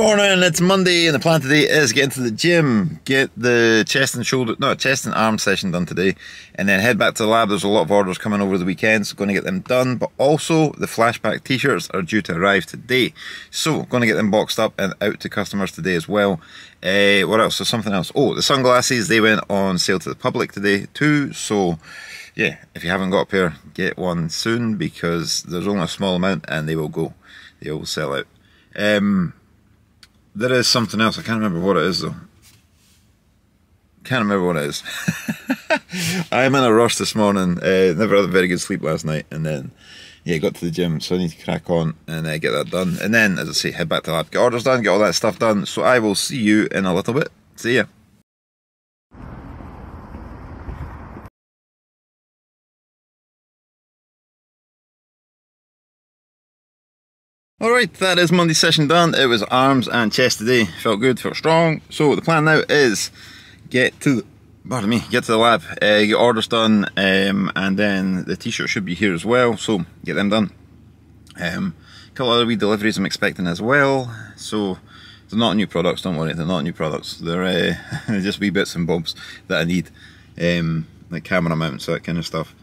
Morning, it's Monday and the plan today is get into the gym, get the chest and shoulder, no, chest and arm session done today, and then head back to the lab. There's a lot of orders coming over the weekend, so going to get them done, but also the flashback t-shirts are due to arrive today. So, going to get them boxed up and out to customers today as well. Uh, what else? So something else. Oh, the sunglasses, they went on sale to the public today too, so yeah, if you haven't got a pair, get one soon because there's only a small amount and they will go. They will sell out. Um, there is something else. I can't remember what it is though. Can't remember what it is. I'm in a rush this morning. Uh, never had a very good sleep last night, and then yeah, got to the gym, so I need to crack on and uh, get that done. And then, as I say, head back to the lab, get orders done, get all that stuff done. So I will see you in a little bit. See ya. Alright, that is Monday session done. It was arms and chest today. Felt good, felt strong. So the plan now is get to, pardon me, get to the lab, uh, get orders done, um, and then the t-shirt should be here as well. So get them done. Um, a couple other wee deliveries I'm expecting as well. So they're not new products, don't worry, they're not new products. They're uh, just wee bits and bobs that I need, um, like camera mounts, that kind of stuff.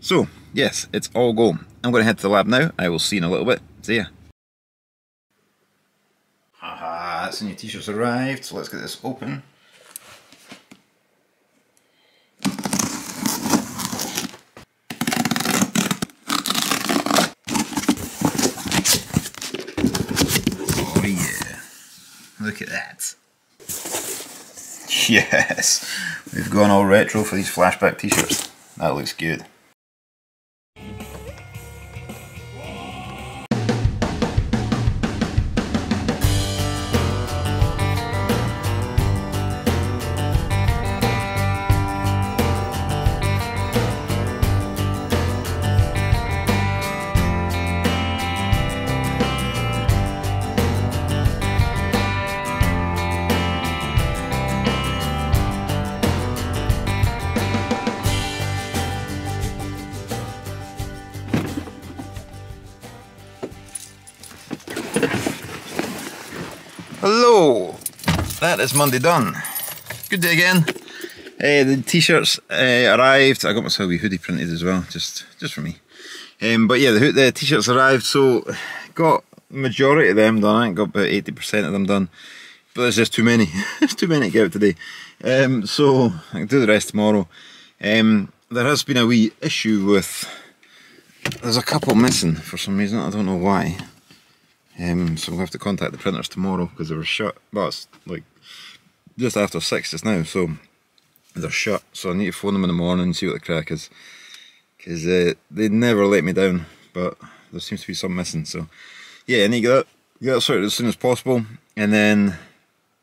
So, yes, it's all go. I'm going to head to the lab now. I will see you in a little bit. See ya. Haha, that's the new t-shirts arrived, so let's get this open. Oh yeah, look at that. Yes, we've gone all retro for these flashback t-shirts. That looks good. That is Monday done. Good day again. Uh, the t-shirts uh, arrived. I got myself a hoodie printed as well, just just for me. Um, but yeah, the, the t-shirts arrived, so got majority of them done. I think got about eighty percent of them done, but there's just too many. there's too many to get out today. Um, so I can do the rest tomorrow. Um, there has been a wee issue with. There's a couple missing for some reason. I don't know why. Um, so we'll have to contact the printers tomorrow because they were shut. Well, it's like just after six just now, so they're shut. So I need to phone them in the morning and see what the crack is. Because uh, they never let me down, but there seems to be some missing. So yeah, I need to get that, get that sorted as soon as possible. And then,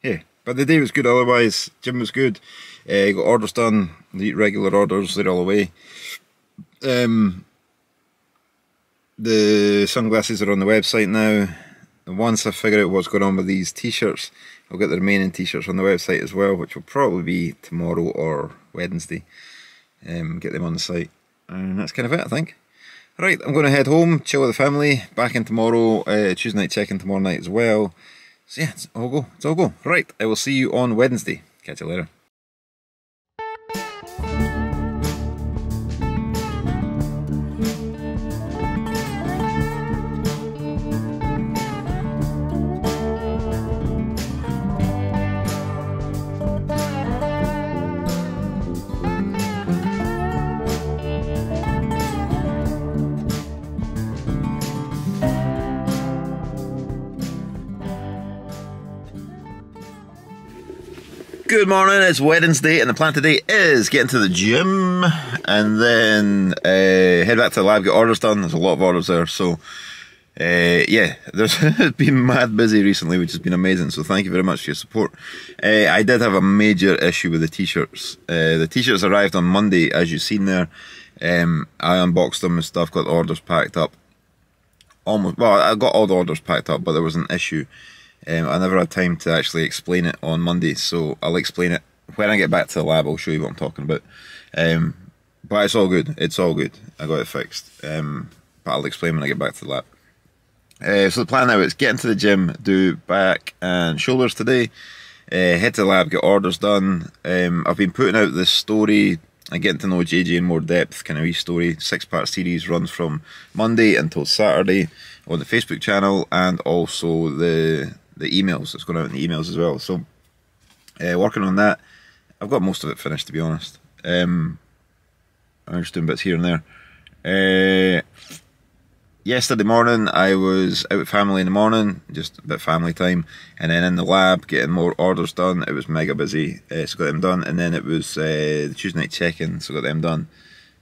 yeah, but the day was good otherwise. Gym was good. Uh, got orders done, the regular orders, they're all away. Um, the sunglasses are on the website now. And once I figure out what's going on with these t-shirts, I'll get the remaining t-shirts on the website as well, which will probably be tomorrow or Wednesday. Um, get them on the site. And that's kind of it, I think. Right, I'm going to head home, chill with the family, back in tomorrow, uh, Tuesday night check-in tomorrow night as well. So yeah, it's all go, it's all go. Right, I will see you on Wednesday. Catch you later. Good morning, it's Wednesday, and the plan today is getting to the gym and then uh, head back to the lab, get orders done. There's a lot of orders there, so uh, yeah, there's been mad busy recently, which has been amazing. So thank you very much for your support. Uh, I did have a major issue with the t-shirts. Uh, the t-shirts arrived on Monday, as you've seen there. Um, I unboxed them and stuff, got the orders packed up. Almost, well, I got all the orders packed up, but there was an issue. Um, I never had time to actually explain it on Monday, so I'll explain it when I get back to the lab. I'll show you what I'm talking about. Um, but it's all good. It's all good. I got it fixed. Um, but I'll explain when I get back to the lab. Uh, so the plan now is get into the gym, do back and shoulders today. Uh, head to the lab, get orders done. Um, I've been putting out this story and getting to know JJ in more depth, kind of wee story. Six part series runs from Monday until Saturday on the Facebook channel and also the the emails. It's going out in the emails as well. So uh, working on that. I've got most of it finished to be honest. Um, I'm just doing bits here and there. Uh, yesterday morning I was out with family in the morning, just a bit family time, and then in the lab getting more orders done. It was mega busy, uh, so got them done, and then it was uh, the Tuesday night check-in, so got them done,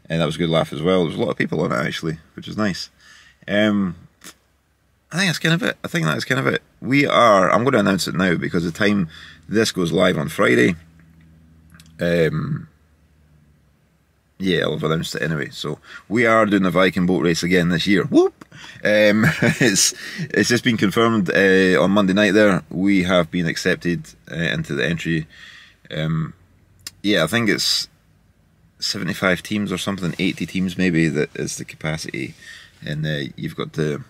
and that was a good laugh as well. There was a lot of people on it actually, which was nice. Um, I think that's kind of it. I think that's kind of it. We are. I'm going to announce it now because the time this goes live on Friday. Um, yeah, I'll have announced it anyway. So we are doing the Viking boat race again this year. Whoop! Um, it's it's just been confirmed uh, on Monday night. There, we have been accepted uh, into the entry. Um, yeah, I think it's seventy-five teams or something, eighty teams maybe that is the capacity, and uh, you've got to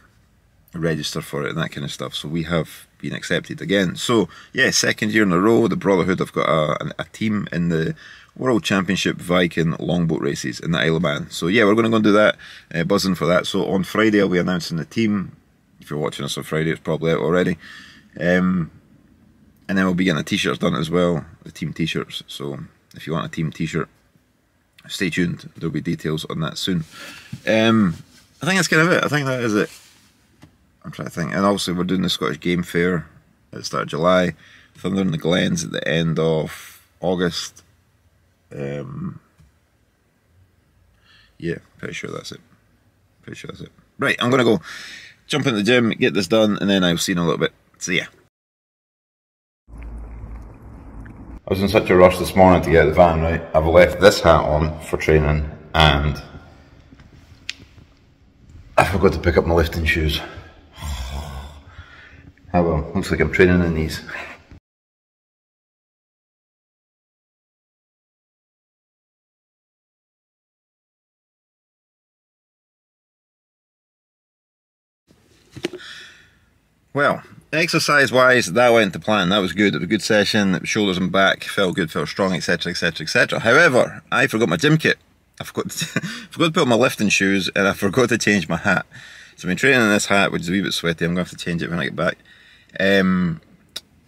register for it and that kind of stuff. So we have been accepted again. So yeah, second year in a row, the Brotherhood have got a, a team in the World Championship Viking longboat races in the Isle of Man. So yeah, we're going to go and do that, uh, buzzing for that. So on Friday I'll be announcing the team. If you're watching us on Friday, it's probably out already. Um, and then we'll be getting the t-shirts done as well, the team t-shirts. So if you want a team t-shirt, stay tuned. There'll be details on that soon. Um, I think that's kind of it. I think that is it. I'm trying to think. And obviously, we're doing the Scottish Game Fair at the start of July. Thunder in the Glens at the end of August. Um, yeah, pretty sure that's it. Pretty sure that's it. Right, I'm going to go jump in the gym, get this done, and then I'll see you in a little bit. See ya. I was in such a rush this morning to get the van, right? I've left this hat on for training and I forgot to pick up my lifting shoes. Well, looks like I'm training in these. Well, exercise wise, that went to plan. That was good. It was a good session. Shoulders and back felt good, felt strong, etc., etc., etc. However, I forgot my gym kit. I forgot to, forgot to put on my lifting shoes, and I forgot to change my hat. So I've been training in this hat, which is a wee bit sweaty. I'm going to have to change it when I get back. Um,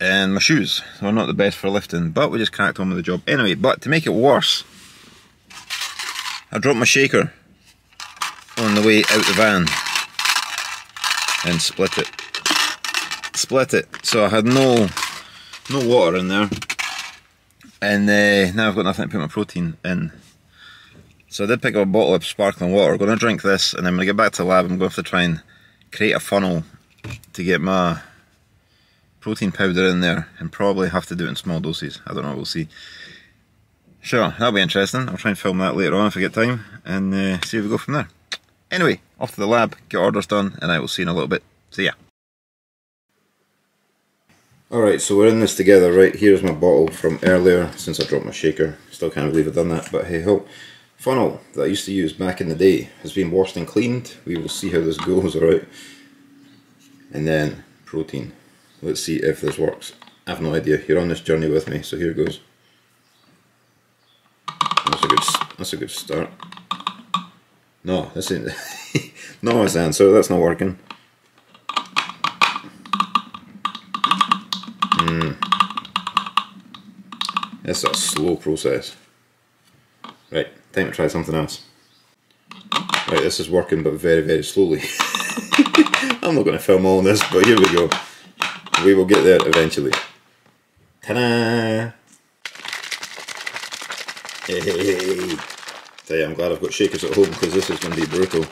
and my shoes are not the best for lifting, but we just cracked on with the job anyway. But to make it worse, I dropped my shaker on the way out the van and split it. Split it, so I had no no water in there, and uh, now I've got nothing to put my protein in. So I did pick up a bottle of sparkling water. I'm going to drink this, and then when I get back to the lab, I'm going to have to try and create a funnel to get my protein powder in there, and probably have to do it in small doses. I don't know. We'll see. Sure, that'll be interesting. I'll try and film that later on if I get time, and uh, see if we go from there. Anyway, off to the lab, get orders done, and I will see you in a little bit. See ya. Alright, so we're in this together, right? Here's my bottle from earlier, since I dropped my shaker. Still can't believe I've done that, but hey ho. Funnel that I used to use back in the day has been washed and cleaned. We will see how this goes, alright? And then protein. Let's see if this works. I have no idea. You're on this journey with me, so here goes. That's a good, that's a good start. No, this ain't. no, it's answer. That's not working. Mm. It's a slow process. Right, time to try something else. Right, this is working but very, very slowly. I'm not going to film all this, but here we go. We will get there eventually. Ta-da! Hey, hey, hey. I'm glad I've got shakers at home because this is going to be brutal.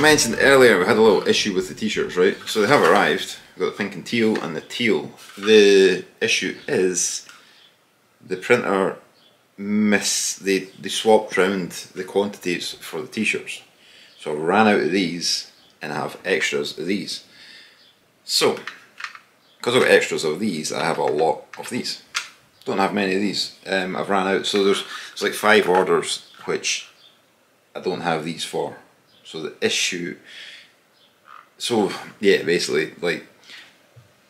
I mentioned earlier we had a little issue with the t-shirts, right? So they have arrived. We've got the pink and teal and the teal. The issue is the printer miss they, they swapped around the quantities for the t-shirts. So I ran out of these and I have extras of these. So, because I've got extras of these, I have a lot of these. Don't have many of these. Um, I've ran out, so there's, there's like five orders which I don't have these for. So the issue, so yeah, basically like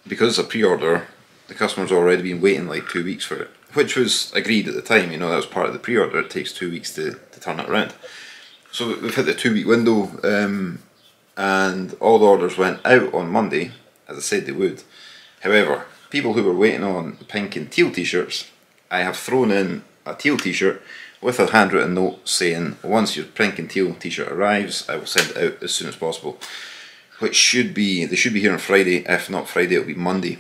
because it's a pre-order, the customer's already been waiting like two weeks for it, which was agreed at the time. You know that was part of the pre-order. It takes two weeks to, to turn it around. So we've hit the two-week window, um, and all the orders went out on Monday, as I said they would. However, people who were waiting on pink and teal t-shirts, I have thrown in a teal t-shirt with a handwritten note saying once your pink and teal t-shirt arrives I will send it out as soon as possible which should be they should be here on Friday. If not Friday it'll be Monday.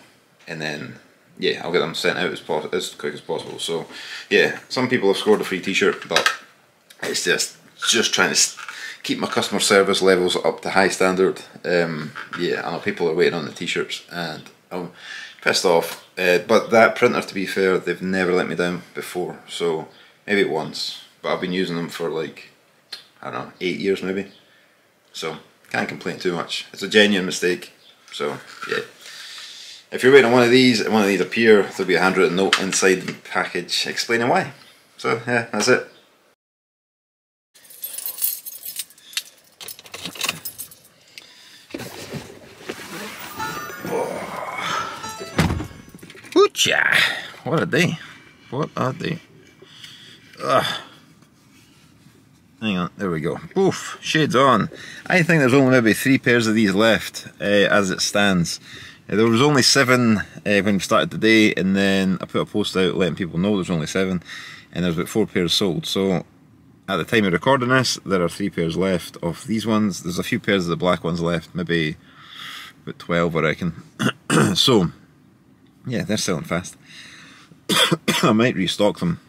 And then yeah I'll get them sent out as, as quick as possible. So yeah some people have scored a free t-shirt but it's just just trying to keep my customer service levels up to high standard. Um, yeah I know people are waiting on the t-shirts and I'm pissed off. Uh, but that printer to be fair they've never let me down before. So maybe once, but I've been using them for like, I don't know, eight years maybe. So, can't complain too much. It's a genuine mistake, so yeah. If you're waiting on one of these and one of these appear, there'll be a handwritten note inside the package explaining why. So yeah, that's it. Oocha! What a day. What a day. Ugh. Hang on, there we go. Oof, shades on. I think there's only maybe three pairs of these left uh, as it stands. Uh, there was only seven uh, when we started the day, and then I put a post out letting people know there's only seven, and there's about four pairs sold. So at the time of recording this, there are three pairs left of these ones. There's a few pairs of the black ones left, maybe about 12 I reckon. so, yeah, they're selling fast. I might restock them.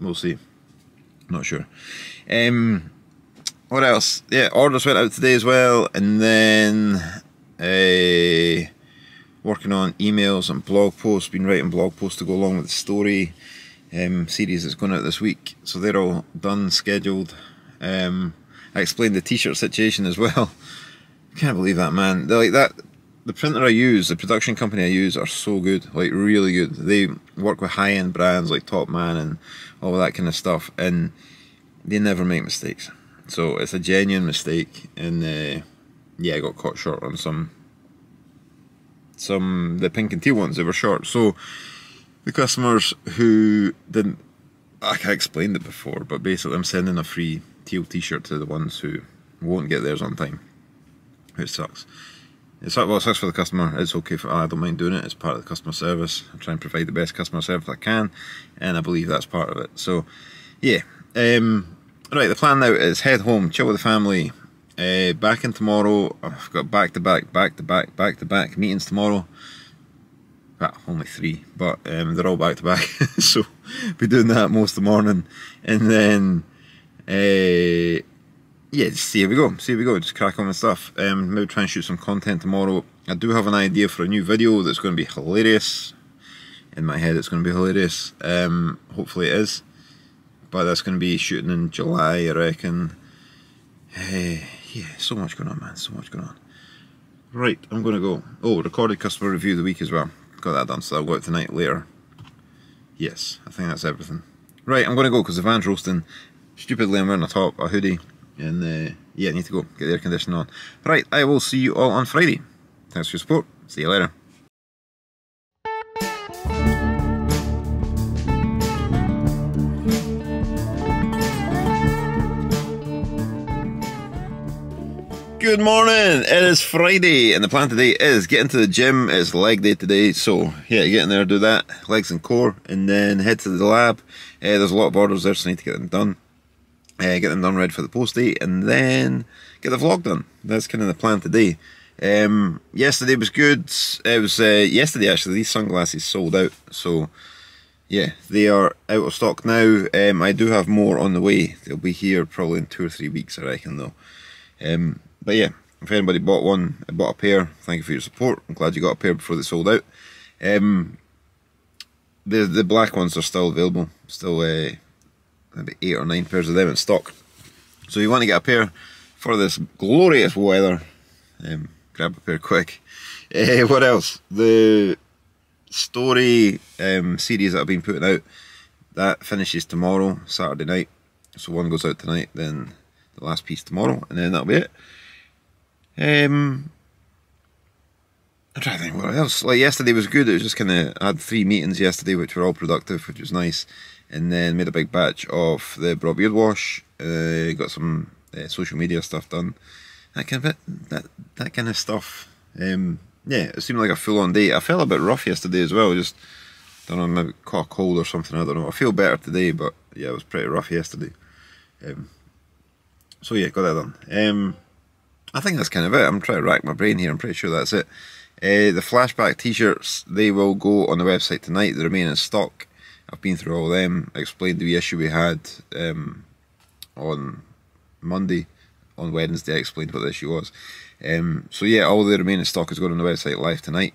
We'll see. Not sure. Um, what else? Yeah, orders went out today as well, and then uh, working on emails and blog posts. Been writing blog posts to go along with the story um, series that's going out this week. So they're all done, scheduled. Um, I explained the t-shirt situation as well. Can't believe that, man. They're like that. The printer I use, the production company I use, are so good, like really good. They work with high-end brands like Topman and all that kind of stuff, and they never make mistakes. So it's a genuine mistake, and uh, yeah, I got caught short on some some the pink and teal ones. They were short, so the customers who didn't, I explained it before, but basically I'm sending a free teal T-shirt to the ones who won't get theirs on time. It sucks. It's well, it sucks for the customer. It's okay for I don't mind doing it. It's part of the customer service. I try and provide the best customer service I can, and I believe that's part of it. So, yeah. Um, right. The plan now is head home, chill with the family. Uh, back in tomorrow. I've got back to back, back to back, back to back meetings tomorrow. Well, only three, but um, they're all back to back. so, be doing that most of the morning, and then. Uh, yeah, see how we go. See how we go. Just crack on with stuff. Um, maybe try and shoot some content tomorrow. I do have an idea for a new video that's going to be hilarious. In my head, it's going to be hilarious. Um, hopefully, it is. But that's going to be shooting in July, I reckon. Hey, yeah, so much going on, man. So much going on. Right, I'm going to go. Oh, recorded customer review of the week as well. Got that done, so I'll go out tonight later. Yes, I think that's everything. Right, I'm going to go because the van's roasting. Stupidly, I'm wearing a top, a hoodie and uh, yeah, I need to go get the air conditioning on. Right, I will see you all on Friday. Thanks for your support. See you later. Good morning. It is Friday, and the plan today is getting to the gym. It's leg day today, so yeah, get in there, do that, legs and core, and then head to the lab. Uh, there's a lot of orders there, so I need to get them done uh, get them done ready for the post date, and then get the vlog done. That's kind of the plan today. Um, yesterday was good. It was uh, yesterday actually. These sunglasses sold out, so yeah, they are out of stock now. Um, I do have more on the way. They'll be here probably in two or three weeks, I reckon, though. Um, but yeah, if anybody bought one, I bought a pair, thank you for your support. I'm glad you got a pair before they sold out. Um, the the black ones are still available, still uh, maybe eight or nine pairs of them in stock. So you want to get a pair, for this glorious weather. Um, grab a pair quick. Uh, what else? The story um, series that I've been putting out that finishes tomorrow, Saturday night. So one goes out tonight, then the last piece tomorrow, and then that'll be it. Um, I'm trying to think what else. Like yesterday was good. It was just kind of I had three meetings yesterday, which were all productive, which was nice. And then made a big batch of the Braw Beard wash. Uh, got some uh, social media stuff done. That kind of that that kind of stuff. Um, yeah, it seemed like a full on day. I felt a bit rough yesterday as well. Just don't know, maybe caught a cold or something. I don't know. I feel better today, but yeah, it was pretty rough yesterday. Um, so yeah, got that done. Um, I think that's kind of it. I'm trying to rack my brain here. I'm pretty sure that's it. Uh, the flashback t-shirts they will go on the website tonight. They remain in stock. I've been through all of them. Explained the issue we had um, on Monday. On Wednesday, I explained what the issue was. Um, so yeah, all the remaining stock is going on the website live tonight.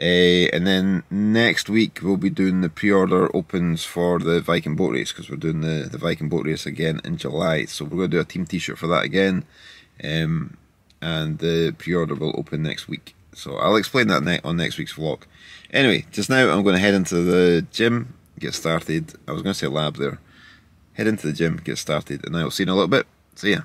Uh, and then next week we'll be doing the pre-order opens for the Viking boat race because we're doing the, the Viking boat race again in July. So we're going to do a team t-shirt for that again. Um, and the pre-order will open next week. So I'll explain that on next week's vlog. Anyway, just now I'm going to head into the gym, get started. I was going to say lab there. Head into the gym, get started, and I'll see you in a little bit. See ya.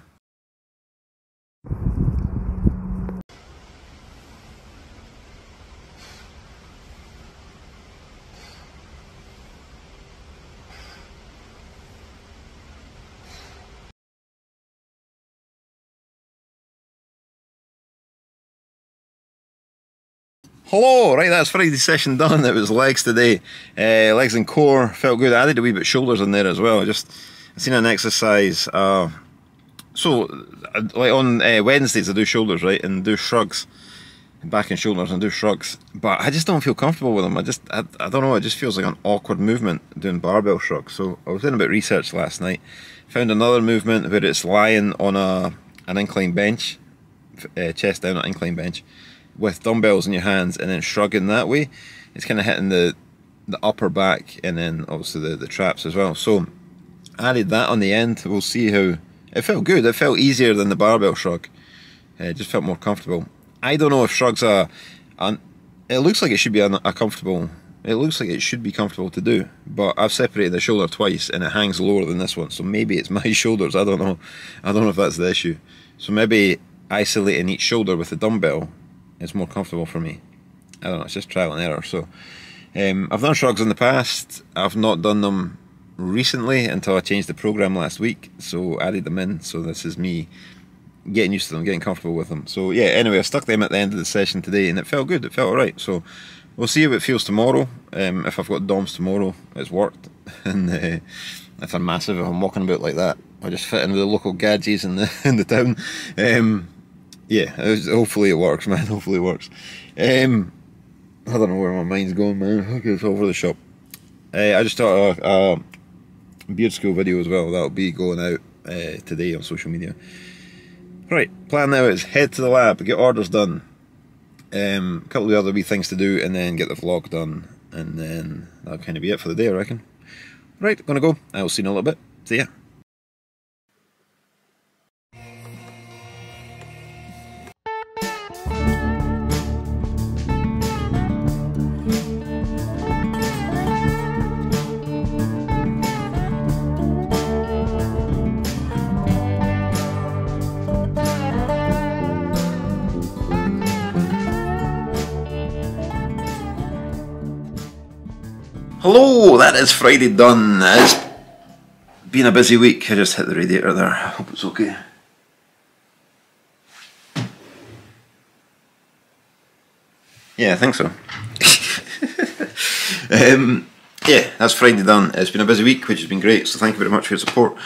Hello, right, that's Friday session done. It was legs today. Uh, legs and core felt good. I added a wee bit shoulders in there as well. Just seen an exercise. Uh, so, uh, like on uh, Wednesdays, I do shoulders, right, and do shrugs, back and shoulders, and do shrugs. But I just don't feel comfortable with them. I just, I, I don't know. It just feels like an awkward movement doing barbell shrugs. So I was doing a bit of research last night. Found another movement where it's lying on a an incline bench, uh, chest down on an bench with dumbbells in your hands and then shrugging that way, it's kind of hitting the the upper back and then obviously the, the traps as well. So added that on the end. We'll see how it felt good. It felt easier than the barbell shrug. It just felt more comfortable. I don't know if shrugs are. An, it looks like it should be a, a comfortable. It looks like it should be comfortable to do, but I've separated the shoulder twice and it hangs lower than this one. So maybe it's my shoulders. I don't know. I don't know if that's the issue. So maybe isolating each shoulder with a dumbbell it's more comfortable for me. I don't know, it's just trial and error. So um, I've done shrugs in the past. I've not done them recently until I changed the program last week. So added them in. So this is me getting used to them, getting comfortable with them. So yeah, anyway, I stuck them at the end of the session today and it felt good. It felt alright. So we'll see how it feels tomorrow. Um, if I've got DOMs tomorrow, it's worked. and uh, if I'm massive, if I'm walking about like that, I just fit in with the local gadgets in the in the town. Um, yeah, hopefully it works, man. Hopefully it works. Um, I don't know where my mind's going, man. It's over the shop. Uh, I just started a, a beard school video as well. That'll be going out uh, today on social media. Right, plan now is head to the lab, get orders done. Um, a couple of other wee things to do, and then get the vlog done, and then that'll kind of be it for the day, I reckon. Right, gonna go. I'll see you in a little bit. See ya. Hello, that is Friday done. It's been a busy week. I just hit the radiator there. I hope it's okay. Yeah, I think so. um, yeah, that's Friday done. It's been a busy week, which has been great. So thank you very much for your support.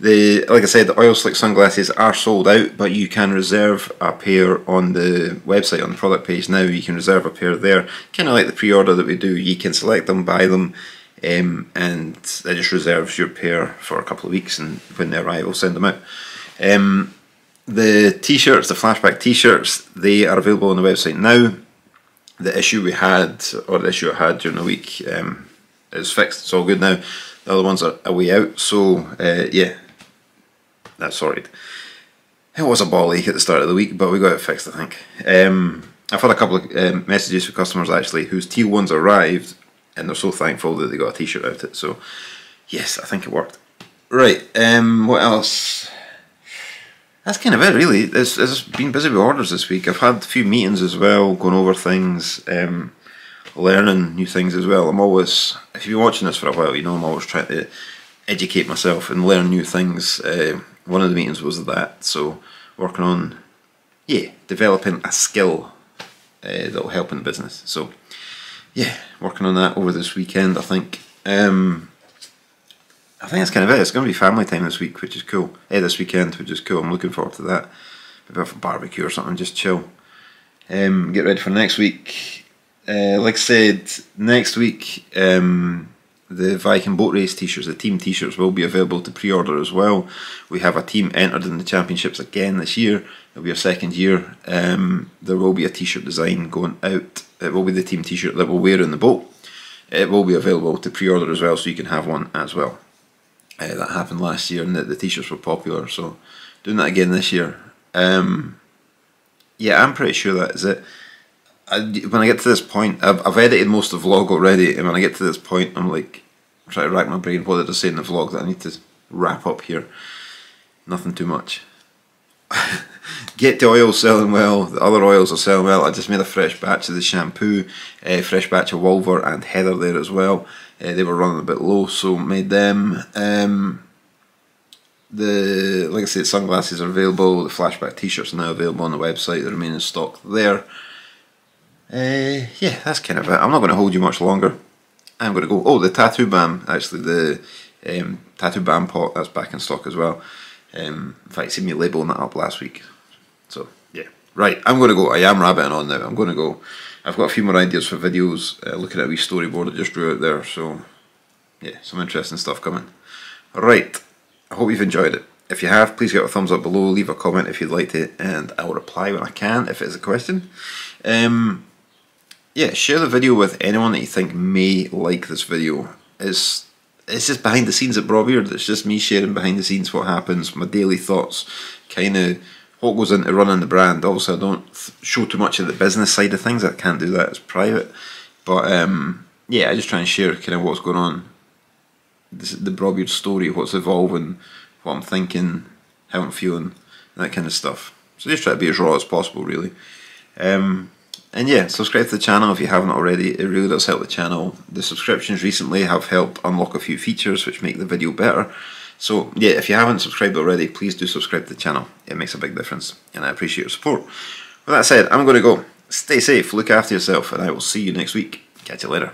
The like I said, the oil slick sunglasses are sold out, but you can reserve a pair on the website on the product page now. You can reserve a pair there, kind of like the pre-order that we do. You can select them, buy them, um, and that just reserves your pair for a couple of weeks. And when they arrive, we'll send them out. Um, the t-shirts, the flashback t-shirts, they are available on the website now. The issue we had, or the issue I had during the week, um, is fixed. It's all good now. The other ones are a way out. So uh, yeah, that's sorted. it was a ball leak at the start of the week, but we got it fixed, I think. Um, I've had a couple of um, messages from customers actually whose T1s arrived and they're so thankful that they got a t shirt out it. So, yes, I think it worked. Right, um, what else? That's kind of it, really. It's, it's been busy with orders this week. I've had a few meetings as well, going over things, um, learning new things as well. I'm always, if you've been watching this for a while, you know I'm always trying to educate myself and learn new things. Uh, one of the meetings was that, so working on, yeah, developing a skill uh, that will help in the business. So, yeah, working on that over this weekend, I think. Um, I think that's kind of it. It's going to be family time this week, which is cool. Eh, this weekend, which is cool. I'm looking forward to that. Maybe have a barbecue or something, just chill. Um, get ready for next week. Uh, like I said, next week, um, the Viking Boat Race t-shirts, the team t-shirts will be available to pre-order as well. We have a team entered in the championships again this year. It'll be our second year. Um, there will be a t-shirt design going out. It will be the team t-shirt that we'll wear in the boat. It will be available to pre-order as well, so you can have one as well. Uh, that happened last year, and the, the t-shirts were popular. So doing that again this year. Um, yeah, I'm pretty sure that is it. I, when I get to this point, I've, I've edited most of the vlog already, and when I get to this point, I'm like trying to rack my brain. What did I say in the vlog that I need to wrap up here? Nothing too much. get the oil selling well. The other oils are selling well. I just made a fresh batch of the shampoo, a fresh batch of Wolver and Heather there as well. Uh, they were running a bit low, so made them. Um, the like I said, sunglasses are available. The flashback T-shirts are now available on the website. They remain in stock there. Uh, yeah, that's kind of it. I'm not going to hold you much longer. I'm going to go. Oh, the tattoo balm. Actually, the um, tattoo balm pot that's back in stock as well. Um, in fact, see me labeling that up last week. So yeah, right. I'm going to go. I am rabbiting on now. I'm going to go. I've got a few more ideas for videos. Uh, looking at a wee storyboard I just drew out there. So yeah, some interesting stuff coming. Right. I hope you've enjoyed it. If you have, please get a thumbs up below, leave a comment if you'd like to, and I will reply when I can if it's a question. Um, yeah, share the video with anyone that you think may like this video. It's it's just behind the scenes at Braw Beard. It's just me sharing behind the scenes what happens, my daily thoughts, kind of what goes into running the brand. Obviously, I don't show too much of the business side of things. I can't do that. It's private. But um, yeah, I just try and share kind of what's going on, this, the Braw Beard story, what's evolving, what I'm thinking, how I'm feeling, that kind of stuff. So just try to be as raw as possible, really. Um, and yeah, subscribe to the channel if you haven't already. It really does help the channel. The subscriptions recently have helped unlock a few features which make the video better. So yeah, if you haven't subscribed already, please do subscribe to the channel. It makes a big difference and I appreciate your support. With that said, I'm going to go. Stay safe, look after yourself, and I will see you next week. Catch you later.